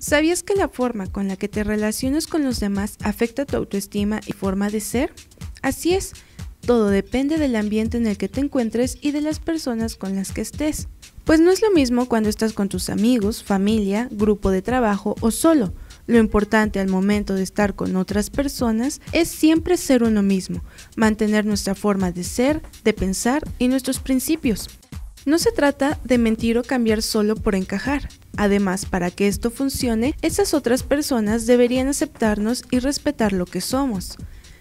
¿Sabías que la forma con la que te relacionas con los demás afecta tu autoestima y forma de ser? Así es, todo depende del ambiente en el que te encuentres y de las personas con las que estés. Pues no es lo mismo cuando estás con tus amigos, familia, grupo de trabajo o solo. Lo importante al momento de estar con otras personas es siempre ser uno mismo, mantener nuestra forma de ser, de pensar y nuestros principios. No se trata de mentir o cambiar solo por encajar. Además, para que esto funcione, esas otras personas deberían aceptarnos y respetar lo que somos.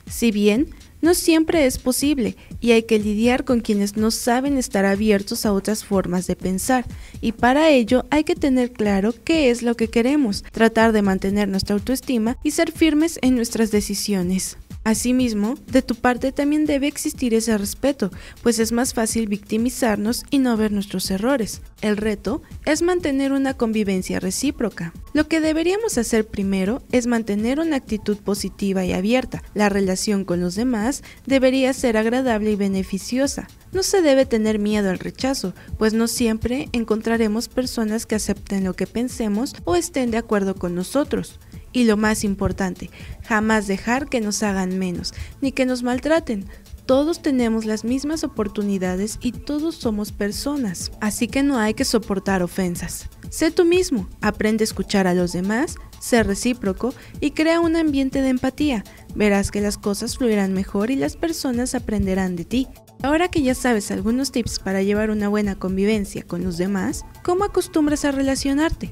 Si bien, no siempre es posible y hay que lidiar con quienes no saben estar abiertos a otras formas de pensar y para ello hay que tener claro qué es lo que queremos, tratar de mantener nuestra autoestima y ser firmes en nuestras decisiones. Asimismo, de tu parte también debe existir ese respeto, pues es más fácil victimizarnos y no ver nuestros errores. El reto es mantener una convivencia recíproca. Lo que deberíamos hacer primero es mantener una actitud positiva y abierta. La relación con los demás debería ser agradable y beneficiosa. No se debe tener miedo al rechazo, pues no siempre encontraremos personas que acepten lo que pensemos o estén de acuerdo con nosotros. Y lo más importante, jamás dejar que nos hagan menos, ni que nos maltraten. Todos tenemos las mismas oportunidades y todos somos personas, así que no hay que soportar ofensas. Sé tú mismo, aprende a escuchar a los demás, sé recíproco y crea un ambiente de empatía. Verás que las cosas fluirán mejor y las personas aprenderán de ti. Ahora que ya sabes algunos tips para llevar una buena convivencia con los demás, ¿cómo acostumbras a relacionarte?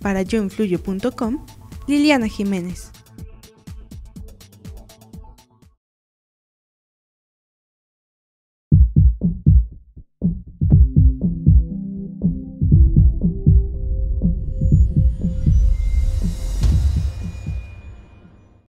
Para yoinfluyo.com Liliana Jiménez.